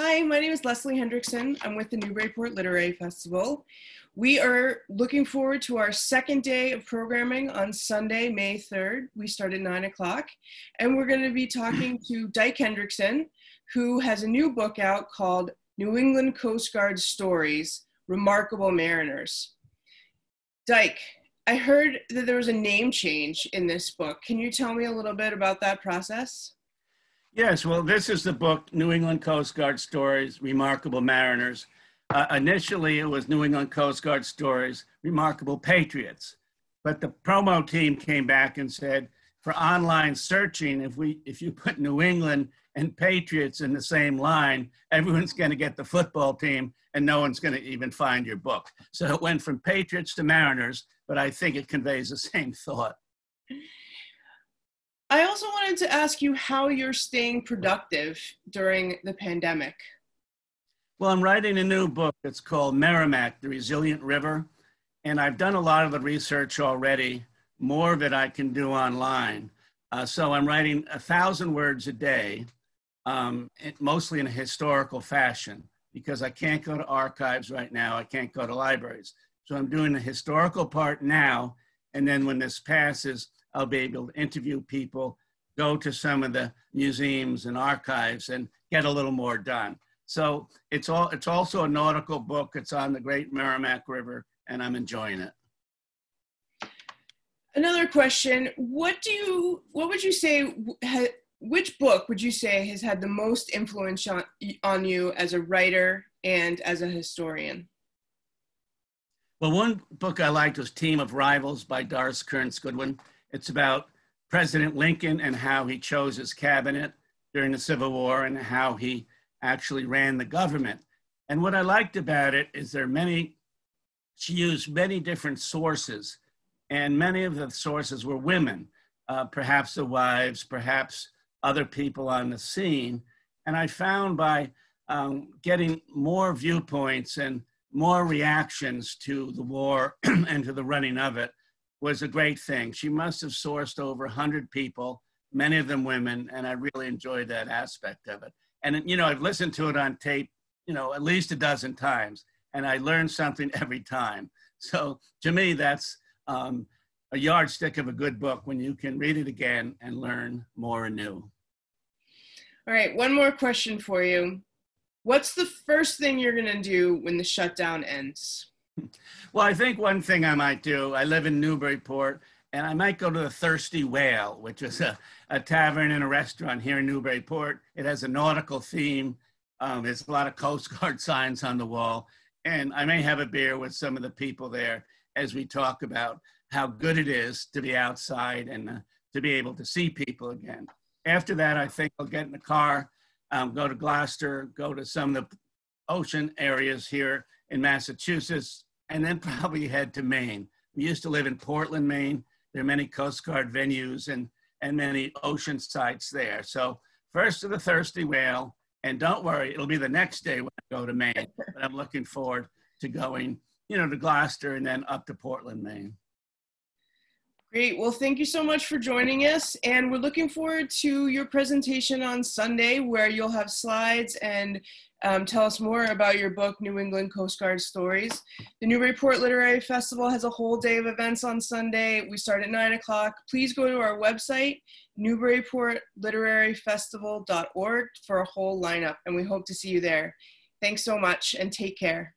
Hi, my name is Leslie Hendrickson. I'm with the Newburyport Literary Festival. We are looking forward to our second day of programming on Sunday, May 3rd. We start at 9 o'clock, and we're going to be talking to Dyke Hendrickson, who has a new book out called New England Coast Guard Stories Remarkable Mariners. Dyke, I heard that there was a name change in this book. Can you tell me a little bit about that process? Yes, well, this is the book, New England Coast Guard Stories, Remarkable Mariners. Uh, initially, it was New England Coast Guard Stories, Remarkable Patriots. But the promo team came back and said, for online searching, if we if you put New England and Patriots in the same line, everyone's going to get the football team and no one's going to even find your book. So it went from Patriots to Mariners, but I think it conveys the same thought. I also wanted to ask you how you're staying productive during the pandemic. Well, I'm writing a new book. It's called Merrimack, the Resilient River. And I've done a lot of the research already. More of it I can do online. Uh, so I'm writing a thousand words a day, um, mostly in a historical fashion, because I can't go to archives right now. I can't go to libraries. So I'm doing the historical part now. And then when this passes, I'll be able to interview people, go to some of the museums and archives and get a little more done. So it's all it's also a nautical book. It's on the Great Merrimack River, and I'm enjoying it. Another question: What do you what would you say? Which book would you say has had the most influence on, on you as a writer and as a historian? Well, one book I liked was Team of Rivals by Doris Kearns Goodwin. It's about President Lincoln and how he chose his cabinet during the Civil War and how he actually ran the government. And what I liked about it is there are many, she used many different sources, and many of the sources were women, uh, perhaps the wives, perhaps other people on the scene. And I found by um, getting more viewpoints and more reactions to the war and to the running of it, was a great thing. She must have sourced over 100 people, many of them women, and I really enjoyed that aspect of it. And, you know, I've listened to it on tape, you know, at least a dozen times, and I learned something every time. So to me, that's um, a yardstick of a good book when you can read it again and learn more anew. All right, one more question for you. What's the first thing you're going to do when the shutdown ends? Well, I think one thing I might do, I live in Newburyport, and I might go to the Thirsty Whale, which is a, a tavern and a restaurant here in Newburyport. It has a nautical theme. Um, there's a lot of Coast Guard signs on the wall. And I may have a beer with some of the people there as we talk about how good it is to be outside and uh, to be able to see people again. After that, I think I'll get in the car, um, go to Gloucester, go to some of the ocean areas here in Massachusetts, and then probably head to Maine. We used to live in Portland, Maine. There are many Coast Guard venues and, and many ocean sites there. So first to the Thirsty Whale, and don't worry, it'll be the next day when I go to Maine. but I'm looking forward to going, you know, to Gloucester and then up to Portland, Maine. Great. Well, thank you so much for joining us. And we're looking forward to your presentation on Sunday, where you'll have slides and um, tell us more about your book, New England Coast Guard Stories. The Newburyport Literary Festival has a whole day of events on Sunday. We start at 9 o'clock. Please go to our website, newburyportliteraryfestival.org, for a whole lineup, and we hope to see you there. Thanks so much and take care.